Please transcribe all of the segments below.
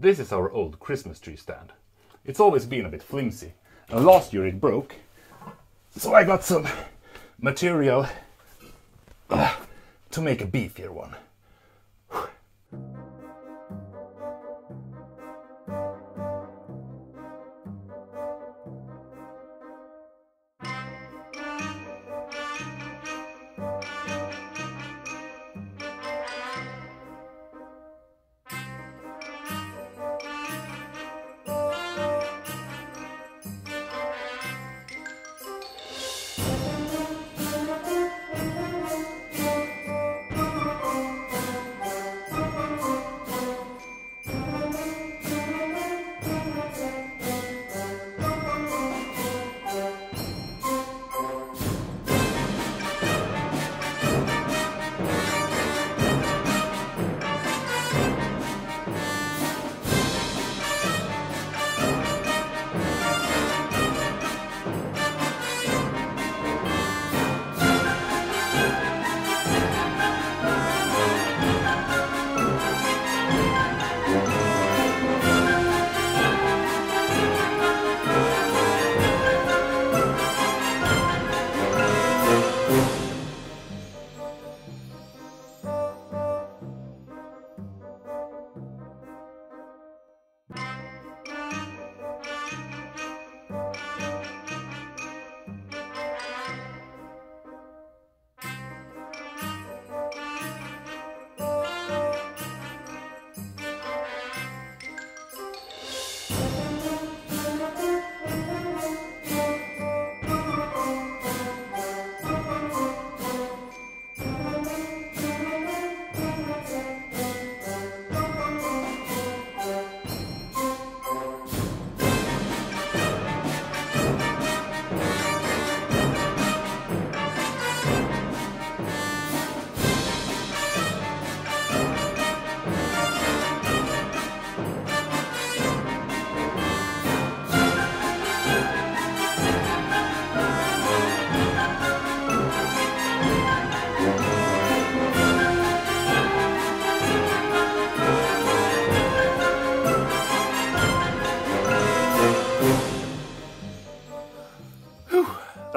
This is our old Christmas tree stand. It's always been a bit flimsy, and last year it broke. So I got some material uh, to make a beefier one.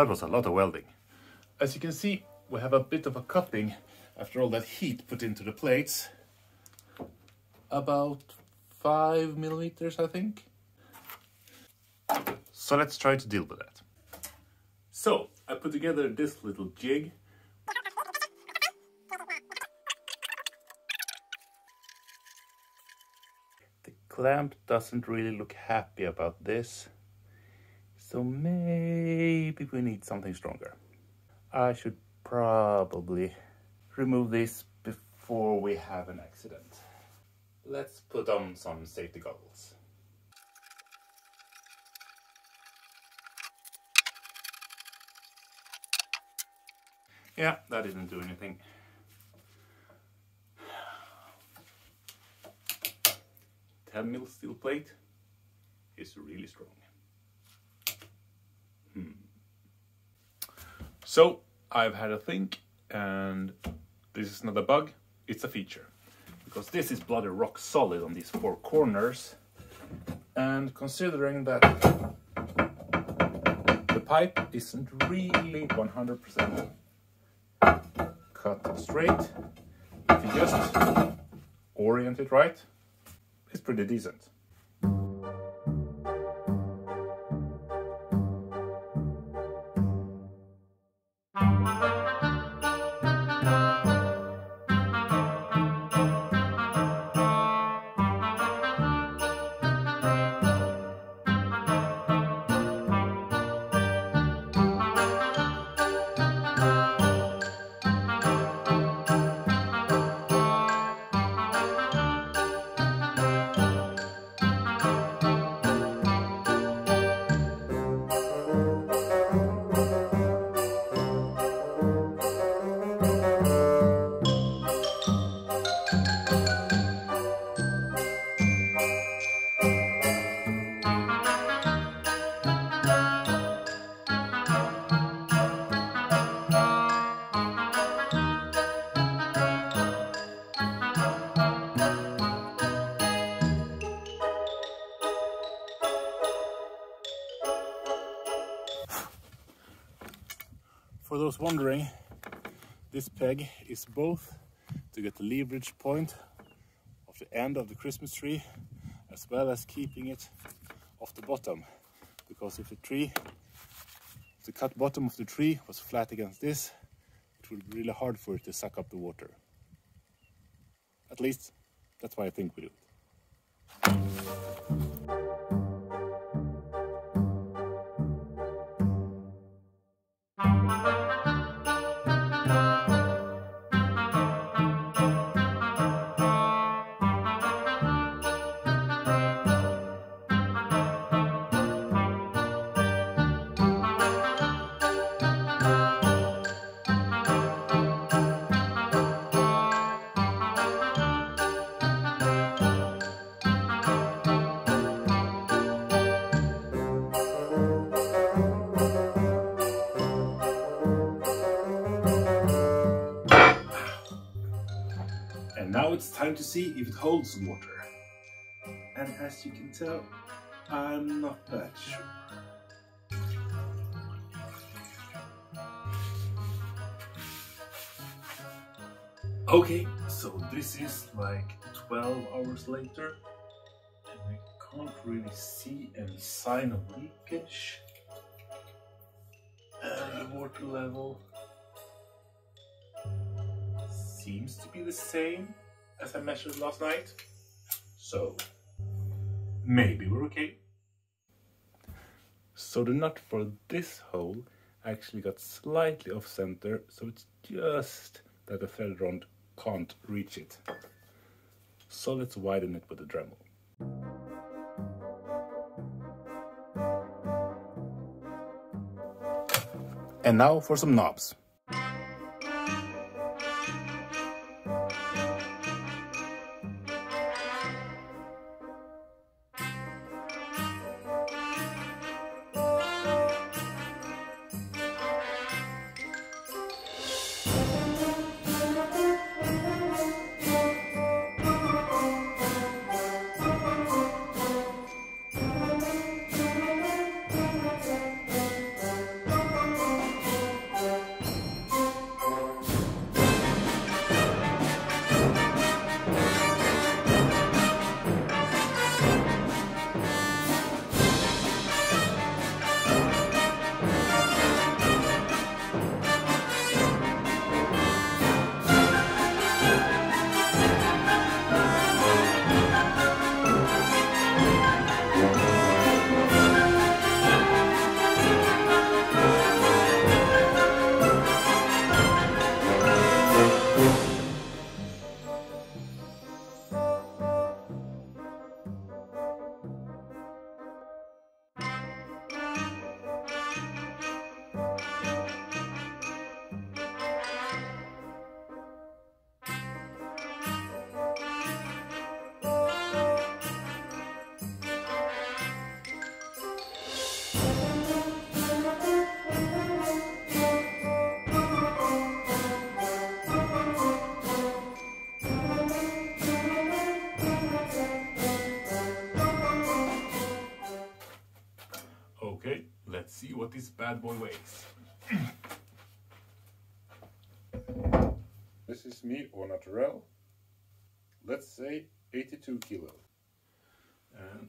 That was a lot of welding. As you can see, we have a bit of a cutting after all that heat put into the plates. About five millimeters, I think. So let's try to deal with that. So, I put together this little jig. The clamp doesn't really look happy about this. So maybe we need something stronger. I should probably remove this before we have an accident. Let's put on some safety goggles. Yeah, that didn't do anything. Ten mil steel plate is really strong. So I've had a think, and this is not a bug, it's a feature. Because this is bloody rock solid on these four corners. And considering that the pipe isn't really 100% cut straight, if you just orient it right, it's pretty decent. Those wondering, this peg is both to get the leverage point of the end of the Christmas tree as well as keeping it off the bottom. Because if the tree if the cut bottom of the tree was flat against this it would be really hard for it to suck up the water. At least that's why I think we do. it And now it's time to see if it holds water. And as you can tell, I'm not that sure. Okay, so this is like 12 hours later. And I can't really see any sign of leakage. And the water level seems to be the same as I measured last night. So maybe we're okay. So the nut for this hole actually got slightly off center, so it's just that the thread rod can't reach it. So let's widen it with a Dremel. And now for some knobs. Bad boy weighs. this is me au naturel. Let's say 82 kilo. And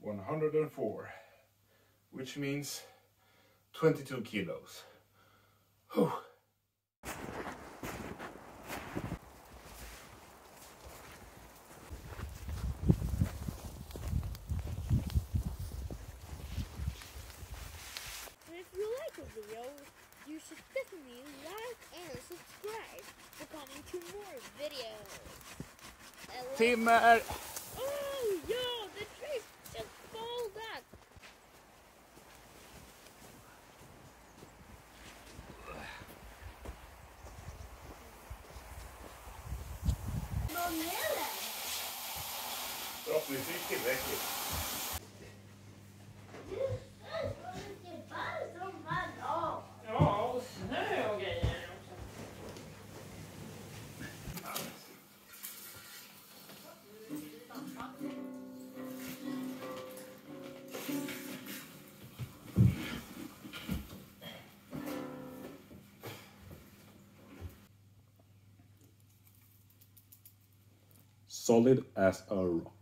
one hundred and four, which means 22 kilos. Whew. And if you like the video, you should definitely like and subscribe for coming to more videos. And let's- Timmer! Oh, yo, the tree just fall back. Förhoppningsvis tillräckligt. Solid as a rock.